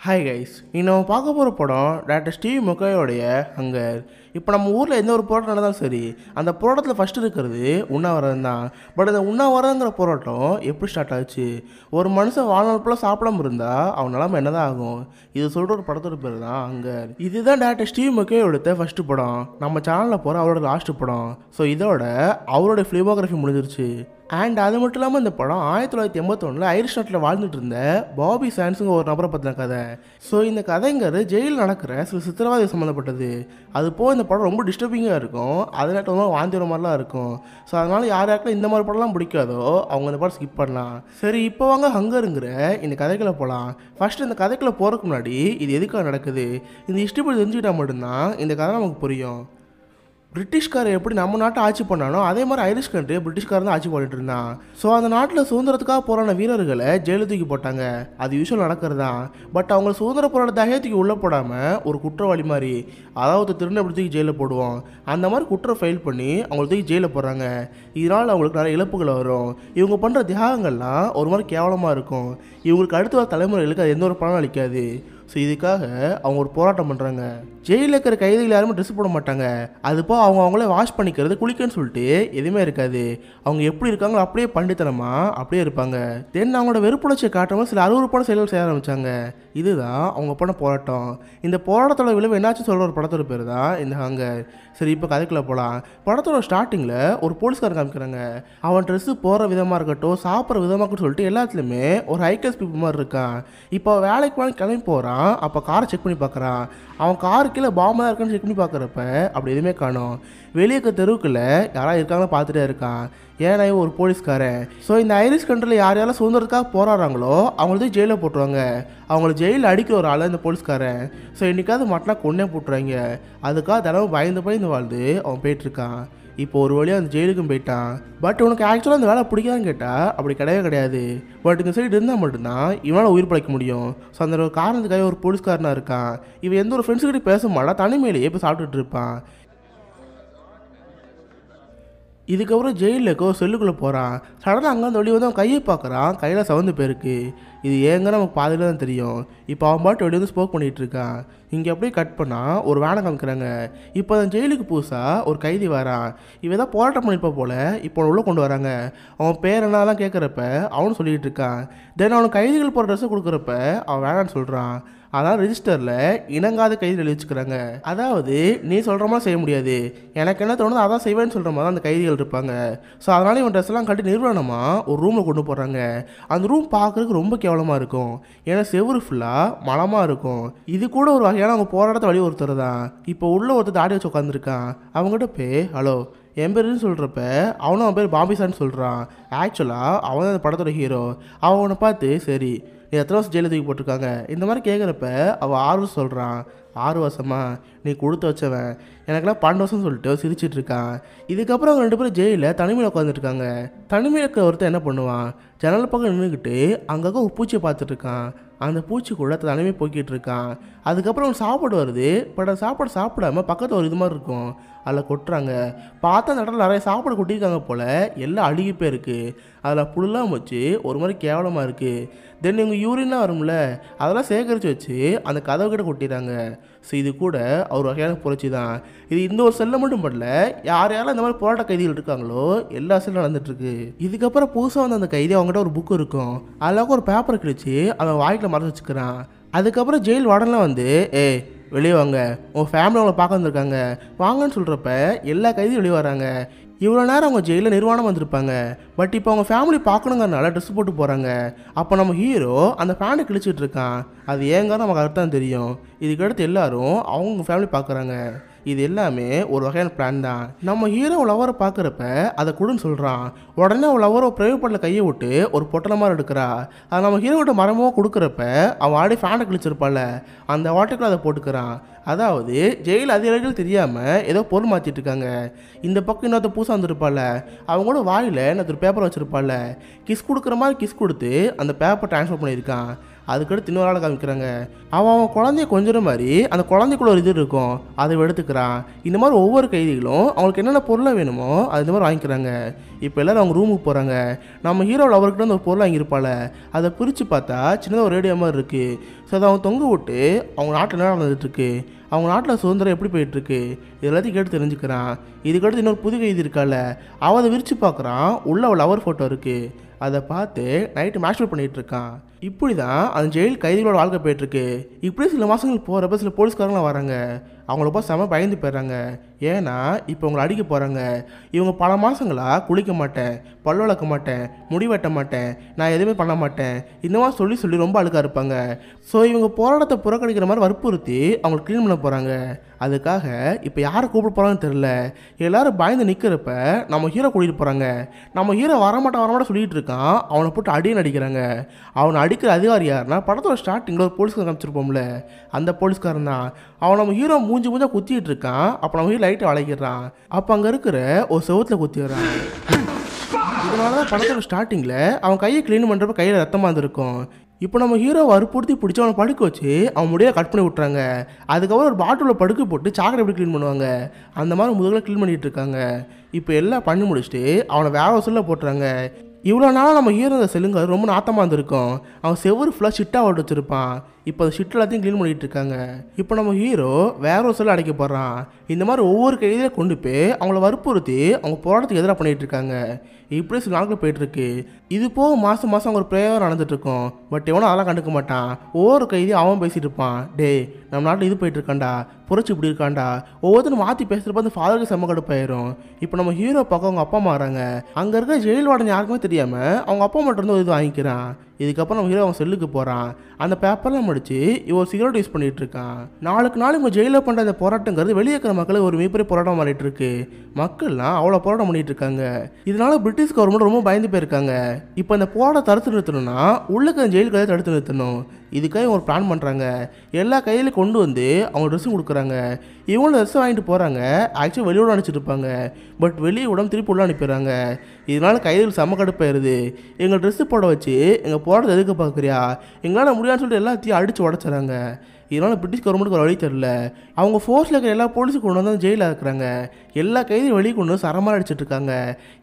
Hi guys இன்னும் நம்ம பார்க்க போகிற படம் டேரக்டர் ஸ்டீவ் முக்கையோடைய ஹங்கர் இப்போ நம்ம ஊரில் எந்த ஒரு போராட்டம் நடந்தாலும் சரி. அந்த போராட்டத்தில் ஃபஸ்ட்டு இருக்கிறது உண்ணாவிரதம் தான் பட் அந்த உண்ணாவிரதங்கிற போராட்டம் எப்படி ஸ்டார்ட் ஆச்சு? ஒரு மனுஷன் வாழ்நாள் சாப்பிடாம இருந்தால் அவன் நிலமை என்னதான் ஆகும்? இது சொல்கிற ஒரு படத்தோட பேர் தான் அங்கே இதுதான் டேரக்டர் ஸ்டீவ் மக்கே எடுத்த ஃபஸ்ட்டு படம். நம்ம சேனலில் போகிற அவரோட லாஸ்ட்டு படம். ஸோ இதோட அவரோட ஃபிலிமோகிராஃபி முடிஞ்சிருச்சு. அண்ட் அது மட்டும் இல்லாமல் இந்த படம் ஆயிரத்தி தொள்ளாயிரத்தி எண்பத்தொன்னில் ஐரிஷ் நாட்டில் வாழ்ந்துட்டு இருந்த பாபி சான்ஸுங்க ஒரு நபரை பற்றின கதை. ஸோ இந்த கதைங்கிறது ஜெயிலில் நடக்கிற சில சித்திரவாதி சம்மந்தப்பட்டது அது போக இந்த படம் ரொம்ப டிஸ்டர்பிங்காக இருக்கும். அதனால நேரத்தில் ரொம்ப வாந்தி வர மாதிரிலாம் இருக்கும். ஸோ அதனால் யார் யாருக்கெல்லாம் இந்த மாதிரி படம்லாம் பிடிக்காதோ அவங்க அந்த படம் ஸ்கிப் பண்ணலாம். சரி இப்போ வாங்க ஹங்கருங்கிற இந்த கதைக்குள்ளே போகலாம் ஃபஸ்ட்டு இந்த கதைக்குள்ளே போகிறதுக்கு முன்னாடி இது எதுக்காக நடக்குது? இந்த ஹிஸ்ட்ரி படி தெரிஞ்சுக்கிட்டால் மட்டும்தான் இந்த கதை நமக்கு புரியும். பிரிட்டிஷ்காரர் எப்படி நம்ம நாட்டை ஆட்சி பண்ணானோ அதே மாதிரி ஐரிஷ் கண்ட்ரி பிரிட்டிஷ்காரன் தான் ஆட்சி பண்ணிட்டு இருந்தான். ஸோ அந்த நாட்டில் சுதந்திரத்துக்காக போராடின வீரர்களை ஜெயிலு தூக்கி போட்டாங்க. அது யூஸ்வல் நடக்கிறது? தான் பட் அவங்க சுதந்திர போராட்ட தகையத்துக்கு உள்ளே போடாமல் ஒரு குற்றவாளி மாதிரி அதாவது திருநெல் எப்படி தூக்கி ஜெயிலில் போடுவோம் அந்த மாதிரி குற்றம் ஃபைல் பண்ணி அவங்கள தூக்கி ஜெயிலில் போடுறாங்க. இதனால் அவங்களுக்கு நிறைய இழப்புகள் வரும். இவங்க பண்ணுற தியாகங்கள்லாம் ஒரு மாதிரி கேவலமாக இருக்கும். இவங்களுக்கு அடுத்த வர தலைமுறைகளுக்கு அது எந்த ஒரு பலனும் அளிக்காது. ஸோ இதுக்காக அவங்க ஒரு போராட்டம் பண்ணுறாங்க ஜெயிலில் இருக்கிற கைதிகள் யாருமே ட்ரெஸ் போட மாட்டாங்க. அது போக அவங்க அவங்களே வாஷ் பண்ணிக்கிறது குளிக்கன்னு சொல்லிட்டு எதுவுமே இருக்காது. அவங்க எப்படி இருக்காங்களோ அப்படியே பண்டித்தனமா அப்படியே இருப்பாங்க. தென் அவங்களோட வெறுப்புணர்ச்சியை காட்டாமல் சில அறுவறுப்பான செயல்கள் செய்ய ஆரம்பித்தாங்க இதுதான் அவங்க பண்ண போராட்டம். இந்த போராட்டத்தோட விளைவு என்னாச்சு சொல்கிற ஒரு படத்தோட பேர் தான் இந்த ஹங்கர் சரி இப்போ கதைக்குள்ளே போகலாம் படத்தோட ஸ்டார்டிங்கில் ஒரு போலீஸ்காரன் காமிக்கிறாங்க. அவன் ட்ரெஸ்ஸு போகிற விதமாக இருக்கட்டும் சாப்பிட்ற விதமாக இருக்கட்டும் சொல்லிட்டு எல்லாத்துலேயுமே ஒரு ஹைக்கஸ் பீப்புள் மாதிரி இருக்கான். இப்போ வேலைக்கு போன கிளம்பி போகிறான் அப்போ காரை செக் பண்ணி பார்க்குறான். அவன் கார் கீழே பாம்பு தான் இருக்கான்னு செக் பண்ணி பார்க்குறப்ப அப்படி எதுவுமே காணும். வெளியே இருக்க தெருவுக்குள்ள யாராவது இருக்காங்கன்னு பார்த்துட்டே இருக்கான். ஏன்னா இவன் ஒரு போலீஸ்காரன்? ஸோ இந்த ஐரிஷ் கண்ட்ரியில் யார் யாரெல்லாம் சுதந்திரத்துக்காக போராடுறாங்களோ அவங்களுக்கு ஜெயிலில் போட்டுருவாங்க. அவங்கள ஜெயிலில் அடிக்கிற ஒரு ஆள் இந்த போலீஸ்காரன். ஸோ இன்றைக்காவது மட்டினா கொண்டே போட்டுருவாங்க. அதுக்காக தினமும் பயந்து பயந்து வாழ்ந்து அவன் போயிட்டுருக்கான் இப்போ ஒரு வழியாக அந்த ஜெயிலுக்கும் போயிட்டான். பட் உனக்கு ஆக்சுவலாக அந்த வேலை பிடிக்காதுன்னு கேட்டால் அப்படி கிடையவே கிடையாது. பட் இந்த சைடு இருந்தால் மட்டும்தான் இவனால் உயிர் பழைக்க முடியும். ஸோ அந்த ஒரு காரணத்துக்காக ஒரு போலீஸ்காரனாக இருக்கான். இவன் எந்த ஒரு ஃப்ரெண்ட்ஸுக்கிட்ட பேச மாட்டான். தனிமையிலேயே இப்போ சாப்பிட்டுட்டு இருப்பான். இதுக்கப்புறம் ஜெயிலில் செல்லுக்குள்ளே போகிறான். சடனாக அங்கே வெளியே வந்து அவன் கையை பார்க்குறான். கையில் சவந்து போயிருக்கு. இது ஏங்க நமக்கு பாதையில் தான் தெரியும். இப்போ அவன் பாட்டு வெளியே வந்து ஸ்போக் பண்ணிகிட்டு இருக்கான். இங்கே அப்படியே கட் பண்ணால் ஒரு வேனை காமிக்கிறாங்க. இப்போ அந்த ஜெயிலுக்கு புதுசாக ஒரு கைதி வரான். இவன் தான் போராட்டம் பண்ணியிருப்ப போல் இப்போ உள்ளே கொண்டு வராங்க. அவன் பேர் என்னாலாம் கேட்குறப்ப அவனு சொல்லிகிட்டு இருக்கான். தென் அவனுக்கு கைதிகள் போகிற ட்ரெஸ்ஸை கொடுக்குறப்ப அவன் வேணான்னு சொல்கிறான் அதான் ரிஜிஸ்டரில் இணங்காத கைது எழுதி வச்சுக்கிறாங்க அதாவது நீ சொல்கிற மாதிரி செய்ய முடியாது. எனக்கு என்ன தோணுது அதான் செய்வேன்னு சொல்கிற மாதிரி தான் அந்த கைதிகள் இருப்பாங்க. ஸோ அதனால இவன் ட்ரெஸ்லாம் கட்டி நிர்வாணமாக ஒரு ரூமில் கொண்டு போகிறாங்க அந்த ரூம் பார்க்குறதுக்கு ரொம்ப கேவலமாக இருக்கும். ஏன்னா செவுரு ஃபுல்லாக மலமாக இருக்கும். இது கூட ஒரு வகையான அவங்க போராட்டத்தை வழி ஒருத்தர் தான் இப்போ உள்ள ஒருத்தர் தாடி வச்சு உட்காந்துருக்கான் அவங்ககிட்ட போய் ஹலோ என் பேருன்னு சொல்கிறப்ப அவனும் அவன் பேர் பாம்பிசான்னு சொல்கிறான் ஆக்சுவலாக அவன் தான் அந்த படத்தோட ஹீரோ அவனை பார்த்து சரி எத்தனை வருஷம் ஜெயிலில் தூக்கி போட்டிருக்காங்க. இந்த மாதிரி கேட்குறப்ப அவள் ஆர்வம் சொல்கிறான் ஆறு வருஷமா நீ கொடுத்து வச்சவன். எனக்கெல்லாம் பன்னெண்டு வருஷம் சொல்லிட்டு சிரிச்சிட்டு இருக்கான். இதுக்கப்புறம் அவங்க ரெண்டு பேரும் ஜெயிலில் தனிமையில் உட்காந்துருக்காங்க தனிமையில் இருக்க ஒருத்தர் என்ன பண்ணுவான்? ஜன்னல் பக்கம் நின்றுக்கிட்டு அங்கங்கே உப்பூச்சியை பார்த்துட்ருக்கான் அந்த பூச்சி கூட தனிமை போய்கிட்டு இருக்கான். அதுக்கப்புறம் அவன் சாப்பாடு வருது. பட் அந்த சாப்பாடு சாப்பிடாம பக்கத்தில் ஒரு இது மாதிரி இருக்கும். அதில் கொட்டுறாங்க. பார்த்தா அந்த இடத்துல நிறைய சாப்பாடு கொட்டியிருக்காங்க போல். எல்லாம் அழுகி போயிருக்கு. அதில் புல்லாம் வச்சு ஒரு மாதிரி கேவலமாக இருக்குது தென் இவங்க யூரின்லாம் வரும்ல அதெல்லாம் சேகரித்து வச்சு அந்த கதவு கிட்ட கொட்டிடுறாங்க. ஸோ இது கூட அவர் வகையான புரட்சி தான். இது இந்த ஒரு செல்ல மட்டும் படல யார் யாரும் இந்த மாதிரி போராட்ட கைதிகள் இருக்காங்களோ எல்லா செல்லும் நடந்துட்டுருக்கு. இதுக்கப்புறம் புதுசாக வந்து அந்த கைதி அவங்ககிட்ட ஒரு புக் இருக்கும். அதில் ஒரு பேப்பர் கிழிச்சு அவன் வாய்க்கில் மறைச்சு வச்சுக்கிறான். அதுக்கப்புறம் ஜெயில் வார்டன்லாம் வந்து ஏ வெளியே வாங்க. உங்கள் ஃபேமிலி அவங்கள பார்க்க வந்திருக்காங்க. வாங்கன்னு சொல்கிறப்ப எல்லா கைதியும் வெளியே வராங்க. இவ்வளோ நேரம் அவங்க ஜெயிலில் நிர்வாணம் வந்திருப்பாங்க. பட் இப்போ அவங்க ஃபேமிலி பார்க்கணுங்கிறனால ட்ரெஸ் போட்டு போகிறாங்க அப்போ நம்ம ஹீரோ அந்த ஃபேனை கிழிச்சிட்டு இருக்கான். அது ஏங்க நமக்கு அதுதான் தெரியும். இதுக்கடுத்து எல்லாரும் அவங்க ஃபேமிலி பார்க்குறாங்க இது எல்லாமே ஒரு வகையான பிளான் தான். நம்ம ஹீரோ லவரை பார்க்குறப்ப அதை கொடுன்னு சொல்கிறான் உடனே அவள் லவரை ப்ரைவேட் பண்ணல கையை விட்டு ஒரு பொட்டலை மாதிரி எடுக்கிறா. அதை நம்ம ஹீரோ மரமாக கொடுக்குறப்ப அவன் ஆடி ஃபேனை கிழிச்சிருப்பாள் அந்த வாட்டுக்குள்ள அதை போட்டுக்கிறான். அதாவது ஜெயில் அதிகாரிகள் தெரியாமல் ஏதோ பொருள் மாற்றிட்டு இருக்காங்க. இந்த பக்கம் இன்னொருத்த பூசா வந்திருப்பாள் அவங்களோட வாயில் இன்னொருத்தர் பேப்பர் வச்சுருப்பாள் கிஸ் கொடுக்குற மாதிரி கிஸ் கொடுத்து அந்த பேப்பர் ட்ரான்ஸ்ஃபர் பண்ணியிருக்கான். அதுக்கடுத்து இன்னொரு ஆளை காமிக்கிறாங்க. அவன் அவன் குழந்தைய கொஞ்சம் மாதிரி அந்த குழந்தைக்குள்ள ஒரு இது இருக்கும். அதை எடுத்துக்கிறான். இந்த மாதிரி ஒவ்வொரு கைதிகளும் அவங்களுக்கு என்னென்ன பொருளை வேணுமோ அது இந்த மாதிரி வாங்கிக்கிறாங்க. இப்போ எல்லாரும் அவங்க ரூமுக்கு போகிறாங்க நம்ம ஹீரோவில் அவர்கிட்ட வந்து ஒரு பொருள் வாங்கியிருப்பாள். அதை பிரித்து பார்த்தா சின்னதாக ஒரு ரேடியோ மாதிரி இருக்குது ஸோ அதை அவங்க தொங்க விட்டு அவங்க நாட்டில் என்ன நடந்துட்டுருக்கு அவங்க நாட்டில் சுதந்திரம் எப்படி போயிட்டுருக்கு இது எல்லாத்தையும் கேட்டு தெரிஞ்சுக்கிறான். இதுக்கடுத்து இன்னொரு புது கைதி இருக்கால அவள் அதை விரித்து பார்க்குறான். உள்ள அவள் லவர் ஃபோட்டோ இருக்குது அதை பார்த்து நைட்டு மேஷ் பண்ணிகிட்ருக்கான் இருக்கான். இப்படி தான் அந்த ஜெயில் கைதிகளோட வாழ்க்கை போயிட்டுருக்கு. இப்படி சில மாதங்கள் போகிறப்ப சில போலீஸ்காரங்களாம் வராங்க. அவங்கள போய் செம பயந்து போயிடுறாங்க. ஏன்னா இப்போ உங்களை அடிக்க போகிறாங்க இவங்க பல மாதங்களா குளிக்க மாட்டேன் பல் விளக்க மாட்டேன் முடி வெட்ட மாட்டேன் நான் எதுவுமே பண்ண மாட்டேன். இந்த மாதிரி சொல்லி சொல்லி ரொம்ப அழுக்காக இருப்பாங்க. ஸோ இவங்க போராட்டத்தை புறக்கணிக்கிற மாதிரி வற்புறுத்தி அவங்களை க்ளீன் பண்ண போகிறாங்க அதுக்காக இப்போ யாரை கூப்பிட போகிறாங்கன்னு தெரில எல்லாரும் பயந்து நிற்கிறப்ப நம்ம ஹீரோ கூட்டிகிட்டு போகிறாங்க நம்ம ஹீரோ வரமாட்டேன் வரமாட்டேன் சொல்லிகிட்டு இருக்கான். அவனை போட்டு அடியே நடிக்கிறாங்க. அவனை அடிக்கிற அதிகாரி யாருன்னா படத்தோட ஸ்டார்டிங்கில் ஒரு போலீஸ்காரன் காமிச்சிருப்போம்ல அந்த போலீஸ்காரன் தான். அவன் நம்ம ஹீரோ மூஞ்சி மூஞ்சா குத்திட்டு இருக்கான். அப்போ நம்ம ஹீரோ லைட்டை வளைக்கிறான். அப்போ அங்கே இருக்கிற ஒரு செவத்தில் குத்திடுறான். இதனால தான் படத்தோட ஸ்டார்டிங்கில் அவன் கையை க்ளீன் பண்ணுறப்ப கையில் ரத்தமாக இருந்திருக்கும் இப்போ நம்ம ஹீரோ வற்புறுத்தி பிடிச்சி அவனை படுக்க வச்சு அவன் முடிய கட் பண்ணி விட்றாங்க அதுக்கப்புறம் ஒரு பாட்டிலில் படுக்க போட்டு சாக்கடை எப்படி க்ளீன் பண்ணுவாங்க? அந்த மாதிரி முதுகில் க்ளீன் பண்ணிகிட்டு இருக்காங்க. இப்போ எல்லாம் பண்ணி முடிச்சுட்டு அவனை வேற ஒரு போட்டுறாங்க. இவ்வளோ நாளாக நம்ம ஹீரோ இந்த செல்லுங்க ரொம்ப நாத்தமாக இருந்திருக்கும். அவன் செவ்வறு ஃபுல்லாக ஷிட்டாக ஓட்டு வச்சிருப்பான் இப்போ அந்த ஷிட் எல்லாத்தையும் க்ளீன் பண்ணிகிட்டு இருக்காங்க. இப்போ நம்ம ஹீரோ வேற ஒரு செல்ல அடைக்க போடுறான் இந்த மாதிரி ஒவ்வொரு கையிலே கொண்டு போய் அவங்கள வற்புறுத்தி அவங்க போராட்டத்துக்கு எதிராக பண்ணிகிட்டு இருக்காங்க. இப்படி சில நாட்கள் போயிட்டுருக்கு இது போக மாதம் மாதம் அவங்க ஒரு ப்ரேயர் நடந்துட்டுருக்கோம் பட் எவனும் அதெல்லாம் கண்டுக்க மாட்டான். ஒவ்வொரு கைதியும் அவன் பேசிகிட்டு இருப்பான். டேய் நம்ம நாட்டில் இது போயிட்டு இருக்கான்டா. புரட்சி இப்படி இருக்காண்டா? ஒவ்வொருத்தரும் மாற்றி பேசுகிறப்ப அந்த ஃபாதருக்கு செம்ம கடுப்பாயிரும். இப்போ நம்ம ஹீரோ பக்கம் அவங்க அப்பா அம்மா அங்கே இருக்க ஜெயில் வார்டன் யாருக்குமே தெரியாமல் அவங்க அப்பா மட்டும் இருந்து ஒரு இது வாங்கிக்கிறான். இதுக்கப்புறம் நம்ம ஹீரோ அவன் செல்லுக்கு போகிறான் அந்த பேப்பர்லாம் முடிச்சு இவன் சிகரெட் யூஸ் பண்ணிட்டு இருக்கான். நாளுக்கு நாள் இவங்க ஜெயிலில் பண்ணுற அந்த போராட்டங்கிறது வெளியே இருக்கிற மக்களுக்கு ஒரு மிகப்பெரிய போராட்டம் மாறிட்டு இருக்கு. மக்கள்லாம் அவ்வளோ போராட்டம் பண்ணிட்டு இருக்காங்க. இதனால பிரிட்டிஷ் கவர்மெண்ட் ரொம்ப பயந்து போயிருக்காங்க. இப்போ இந்த போராட்டம் தடுத்து நிறுத்தணும்னா உள்ளுக்கு அந்த ஜெயிலுக்கு தடுத்து நிறுத்தணும். இதுக்காக இவங்க பிளான் பண்ணுறாங்க எல்லா கையிலையும் கொண்டு வந்து அவங்க ட்ரெஸ்ஸும் கொடுக்குறாங்க. இவங்களும் ட்ரெஸ் வாங்கிட்டு போகிறாங்க ஆக்சுவலி வெளியோட அனுப்பிச்சிருப்பாங்க பட் வெளியே உடம்பு திருப்பி உள்ள அனுப்பிடுறாங்க. இதனால் கைதிகள் செம்ம கடுப்பாயிருது. எங்கள் ட்ரெஸ்ஸு போட வச்சு எங்கள் போடுறது எதுக்கு பார்க்குறியா? எங்களால் முடியாதுன்னு சொல்லிட்டு எல்லாத்தையும் அடித்து உடச்சிட்றாங்க. இதனால் பிரிட்டிஷ் கவர்மெண்ட்டுக்கு ஒரு வழி தெரில அவங்க ஃபோர்ஸில் இருக்கிற எல்லா போலீஸும் கொண்டு வந்து ஜெயிலில் இருக்கிறாங்க எல்லா கைதியும் வெளியே கொண்டு வந்து சரமாக அடிச்சிட்டு இருக்காங்க.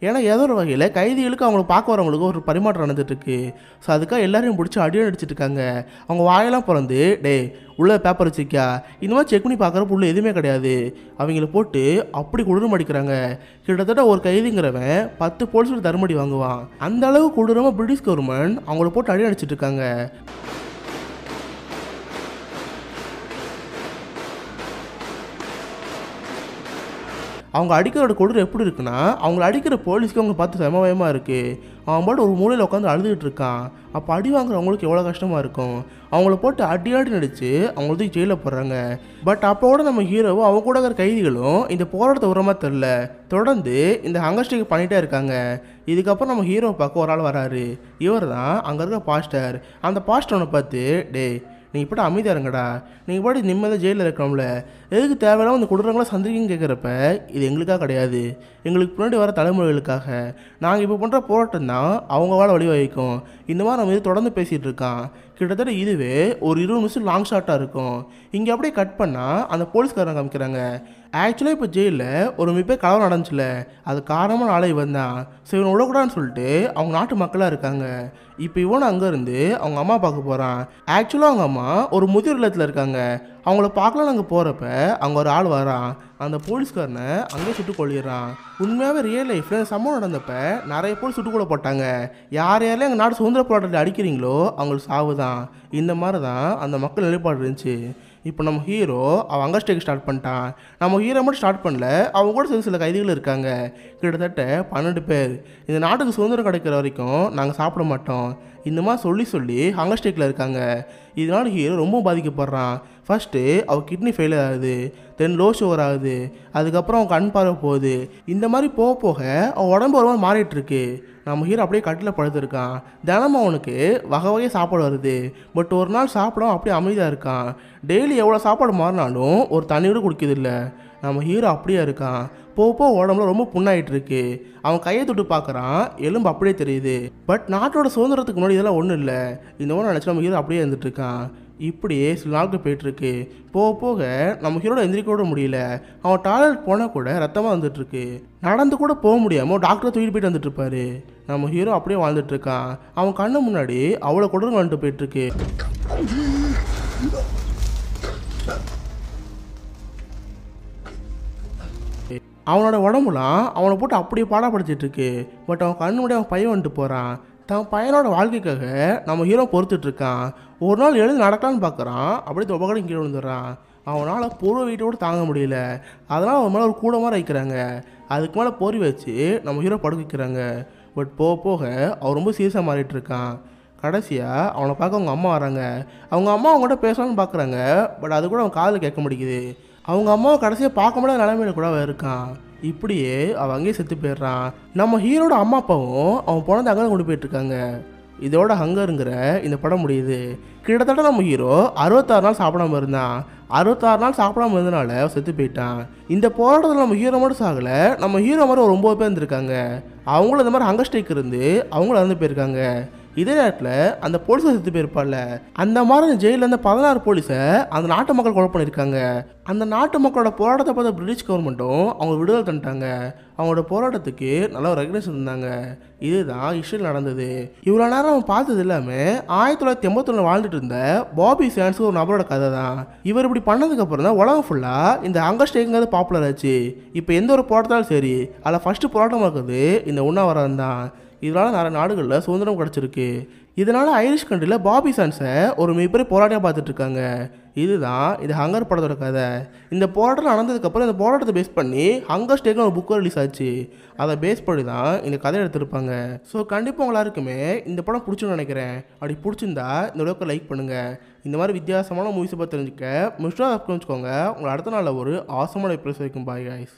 ஏன்னா ஏதோ ஒரு வகையில் கைதிகளுக்கு அவங்கள பார்க்க வரவங்களுக்கு ஒரு பரிமாற்றம் நடந்துட்டுருக்கு ஸோ அதுக்காக எல்லாரையும் பிடிச்சி அடியும் அடிச்சிட்டு இருக்காங்க. அவங்க வாயெல்லாம் பிறந்து டே உள்ள பேப்பர் வச்சிருக்கியா? இந்த மாதிரி செக் பண்ணி பார்க்குறப்ப உள்ள எதுவுமே கிடையாது. அவங்கள போட்டு அப்படி கொடூரம் அடிக்கிறாங்க. கிட்டத்தட்ட ஒரு கைதிங்கிறவன் பத்து போலீஸோட தருமடி வாங்குவான். அந்த அளவு கொடூரமாக பிரிட்டிஷ் கவர்மெண்ட் அவங்கள போட்டு அடி அடிச்சிட்டு இருக்காங்க. அவங்க அடிக்கிறோட கொடூரம் எப்படி இருக்குன்னா அவங்கள அடிக்கிற போலீஸ்க்கு அவங்க பார்த்து செமவயமாக இருக்குது அவன் பாட்டு ஒரு மூலையில் உட்காந்து அழுதுகிட்டு இருக்கான். அப்போ அடி வாங்குறவங்களுக்கு எவ்வளோ கஷ்டமாக இருக்கும்? அவங்கள போட்டு அடி அடி நடித்து அவங்கள தூக்கி ஜெயிலில் போடுறாங்க. பட் அப்போட நம்ம ஹீரோவும் அவங்க கூட இருக்கிற கைதிகளும் இந்த போராட்டத்தை உரமாக தெரில. தொடர்ந்து இந்த ஹங்கஸ்டிக் பண்ணிகிட்டே இருக்காங்க. இதுக்கப்புறம் நம்ம ஹீரோ பார்க்க ஒரு ஆள் வராரு. இவர் தான் அங்கே இருக்க பாஸ்டர். அந்த பாஸ்டர் ஒன்று பார்த்து டே நீங்கள் இப்படி அமைதியாக இருங்கடா. நீங்கள் பாடி நிம்மதியாக ஜெயிலில் இருக்கணும்ல எதுக்கு தேவையில்லாம இந்த குடுறவங்கள சந்திரிக்கன்னு கேட்குறப்ப இது எங்களுக்காக கிடையாது. எங்களுக்கு பின்னாடி வர தலைமுறைகளுக்காக. நாங்கள் இப்போ பண்ணுற போராட்டம் தான் அவங்க வாழ வழிவகுக்கும் இந்த மாதிரி நம்ம இது தொடர்ந்து பேசிகிட்டு இருக்கான். கிட்டத்தட்ட இதுவே ஒரு இருபது நிமிஷம் லாங் ஷாட்டாக இருக்கும். இங்கே அப்படியே கட் பண்ணால் அந்த போலீஸ்காரங்க காமிக்கிறாங்க. ஆக்சுவலாக இப்போ ஜெயிலில் ஒரு மிகப்பெரிய கலவரம் நடந்துச்சுல. அது காரணமாக நாளை வந்தான் ஸோ இவன் விடக்கூடாதுன்னு சொல்லிட்டு அவங்க நாட்டு மக்களாக இருக்காங்க. இப்போ இவனும் அங்கேருந்து அவங்க அம்மா பார்க்க போகிறான் ஆக்சுவலாக அவங்க அம்மா ஒரு முதியோர் இல்லத்தில் இருக்காங்க. அவங்கள பார்க்கலாம் நாங்கள் போகிறப்ப அங்கே ஒரு ஆள் வரான். அந்த போலீஸ்காரனை அங்கேயே சுட்டு கொள்ளிடுறான் உண்மையாகவே ரியல் லைஃப்பில் சம்பவம் நடந்தப்போ நிறைய போலீஸ் சுட்டுக்கொள்ள போட்டாங்க யார் யாரெல்லாம் எங்கள் நாடு சுதந்திர போராட்டத்தில் அடிக்கிறீங்களோ அவங்களுக்கு சாவு தான் இந்த மாதிரி தான் அந்த மக்கள் நிலைப்பாடு இருந்துச்சு. இப்போ நம்ம ஹீரோ அவன் அங்கஸ்டேக்கு ஸ்டார்ட் பண்ணிட்டான். நம்ம ஹீரோ மட்டும் ஸ்டார்ட் பண்ணல அவங்க கூட சில சில கைதிகள் இருக்காங்க. கிட்டத்தட்ட பன்னெண்டு பேர். இந்த நாட்டுக்கு சுதந்திரம் கிடைக்கிற வரைக்கும் நாங்கள் சாப்பிட மாட்டோம். இந்த மாதிரி சொல்லி சொல்லி ஹங்கஸ்டேக்கில் இருக்காங்க. இதனால ஹீரோ ரொம்ப பாதிக்கப்படுறான். ஃபஸ்ட்டு அவள் கிட்னி ஃபெயிலியர் ஆகுது. தென் லோ சுகர் ஆகுது. அதுக்கப்புறம் அவன் கண் பார்வை போகுது. இந்த மாதிரி போக போக அவன் உடம்பு ஒரு மாதிரி மாறிட்டுருக்கு நம்ம ஹீரோ அப்படியே கட்டில் படுத்துருக்கான். தினமும் அவனுக்கு வகை வகையாக சாப்பாடு வருது. பட் ஒரு நாள் சாப்பிடாம அப்படியே அமைதியாக இருக்கான். டெய்லி எவ்வளோ சாப்பாடு மாறினாலும் ஒரு தண்ணி கூட குடிக்கிறதில்ல நம்ம ஹீரோ அப்படியே இருக்கான். போக போக உடம்புல ரொம்ப புண்ணாயிட்டு இருக்கு. அவன் கையை தொட்டு பார்க்குறான். எலும்பு அப்படியே தெரியுது. பட் நாட்டோட சுதந்திரத்துக்கு முன்னாடி இதெல்லாம் ஒன்றும் இல்லை. இந்த மாதிரி நினச்சி நம்ம ஹீரோ அப்படியே இருந்துட்டு இருக்கான். இப்படியே சில நாட்கள் போயிட்டுருக்கு. போக போக நம்ம ஹீரோட எந்திரிக்க கூட முடியல. அவன் டாய்லெட் போனால் கூட ரத்தமாக வந்துட்டுருக்கு. நடந்து கூட போக முடியாமல் டாக்டரை தூக்கிட்டு போயிட்டு வந்துட்டு இருப்பாரு நம்ம ஹீரோ அப்படியே வாழ்ந்துட்டுருக்கான். அவன் கண்ணு முன்னாடி அவ்வளோ கொடூரம் வந்துட்டு போயிட்டுருக்கு. அவனோட உடம்புலாம் அவனை போட்டு அப்படியே பாடப்படுத்திட்டு இருக்கு பட் அவன் கண்ணு முன்னாடி அவன் பையன் வந்துட்டு போகிறான் தன் பையனோட வாழ்க்கைக்காக நம்ம ஹீரோ பொறுத்துட்ருக்கான். ஒரு நாள் எழுந்து நடக்கலான்னு பார்க்குறான் அப்படியே துபகடம் கீழே விழுந்துடுறான். அவனால் பொருள் வீட்டோடு தாங்க முடியல. அதனால் அவன் மேலே ஒரு கூட மாதிரி வைக்கிறாங்க அதுக்கு மேலே பொறி வச்சு நம்ம ஹீரோ படுக்க வைக்கிறாங்க பட் போக போக அவன் ரொம்ப சீரியஸாக மாறிட்டு இருக்கான் கடைசியாக அவனை பார்க்க அவங்க அம்மா வராங்க. அவங்க அம்மா அவங்ககிட்ட பேசலாம்னு பார்க்குறாங்க பட் அது கூட அவன் காதில் கேட்க முடியுது அவங்க அம்மாவை கடைசியாக பார்க்க முடியாத நிலைமையில கூட இருக்கான். இப்படியே அவன் அங்கேயே செத்து போயிடுறான். நம்ம ஹீரோட அம்மா அப்பாவும் அவன் போனதை அங்கே கொண்டு போயிட்டுருக்காங்க. இதோட ஹங்கருங்கிற இந்த படம் முடியுது. கிட்டத்தட்ட நம்ம ஹீரோ அறுபத்தாறு நாள் சாப்பிடாம இருந்தான். அறுபத்தாறு நாள் சாப்பிடாம இருந்தனால செத்து போயிட்டான். இந்த போராட்டத்தில் நம்ம ஹீரோ மட்டும் சாகலை. நம்ம ஹீரோ மாதிரி ஒரு ஒம்பது பேர் இருந்திருக்காங்க. அவங்களும் இந்த மாதிரி ஹங்கர் ஸ்ட்ரைக் இருந்து அவங்களும் இறந்து போயிருக்காங்க. இதே நேரத்தில் அந்த போலீஸை செத்து போயிருப்பார்ல அந்த மாதிரி ஜெயிலில் இருந்த பதினாறு போலீஸை அந்த நாட்டு மக்கள் கொலை பண்ணியிருக்காங்க. அந்த நாட்டு மக்களோட போராட்டத்தை பார்த்த பிரிட்டிஷ் கவர்மெண்ட்டும் அவங்க விடுதலை தந்துட்டாங்க. அவங்களோட போராட்டத்துக்கு நல்ல ஒரு ரெகனேஷன் இருந்தாங்க இதுதான் இஸ்ரேல் நடந்தது. இவ்வளோ நேரம் அவன் பார்த்தது எல்லாமே ஆயிரத்தி தொள்ளாயிரத்தி எண்பத்தொன்னு வாழ்ந்துட்டு இருந்த பாபி சான்ஸ் ஒரு நபரோட கதை தான் இவர் இப்படி பண்ணதுக்கப்புறம் தான் உலகம் ஃபுல்லாக இந்த அங்கஸ்டேங்கிறது பாப்புலர் ஆச்சு. இப்போ எந்த ஒரு போராட்டத்தாலும் சரி அதில் ஃபஸ்ட்டு போராட்டம் இருக்குது இந்த உண்ணாவிரதம் தான் இதனால் நிறைய நாடுகளில் சுதந்திரம் கிடச்சிருக்கு. இதனால் ஐரிஷ் கண்ட்ரியில் பாபி சான்ஸை ஒரு மிகப்பெரிய போராட்டியாக பார்த்துட்ருக்காங்க. இதுதான் இது ஹங்கர் படத்தோட கதை. இந்த போராட்டம் நடந்ததுக்கப்புறம் இந்த போராட்டத்தை பேஸ் பண்ணி ஹங்கர் ஸ்டேக்னு ஒரு புக்கு ரிலீஸ் ஆச்சு. அதை பேஸ் பண்ணி தான் இந்த கதையை எடுத்திருப்பாங்க. ஸோ கண்டிப்பாக உங்க எல்லாருக்குமே இந்த படம் பிடிச்சுன்னு நினைக்கிறேன். அப்படி பிடிச்சிருந்தா இந்த அளவுக்கு லைக் பண்ணுங்கள் இந்த மாதிரி வித்தியாசமான மூவிஸை பற்றி தெரிஞ்சுக்க மிஸ்டர் வச்சுக்கோங்க உங்களை அடுத்த நாளில் ஒரு ஆசமான எபிசோட் வைக்கும் பாய் காய்ஸ்